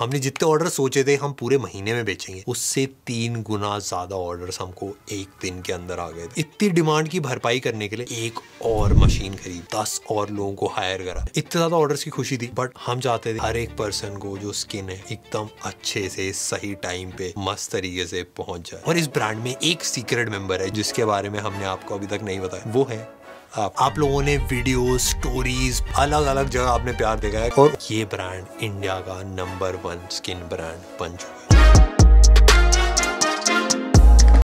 हमने जितने ऑर्डर सोचे थे, हम पूरे महीने में बेचेंगे। उससे तीन गुना ज़्यादा ऑर्डर्स हमको एक दिन के अंदर आ गए इतनी डिमांड की भरपाई करने के लिए एक और मशीन खरीद, दस और लोगों को हायर करा। इतने ज़्यादा ऑर्डर्स की खुशी थी बट हम चाहते थे हर एक पर्सन को जो स्किन है, एकदम अच्छे से, सही टाइम पे, मस्त तरीके से पहुँच जाए। और इस ब्रांड में एक सीक्रेट मेंबर है, जिसके बारे में हमने आपको अभी तक नहीं बताया। वो है आप आप लोगों ने वीडियो स्टोरीज अलग अलग जगह आपने प्यार देखा है और ये ब्रांड इंडिया का नंबर वन स्किन ब्रांड बन चुका है।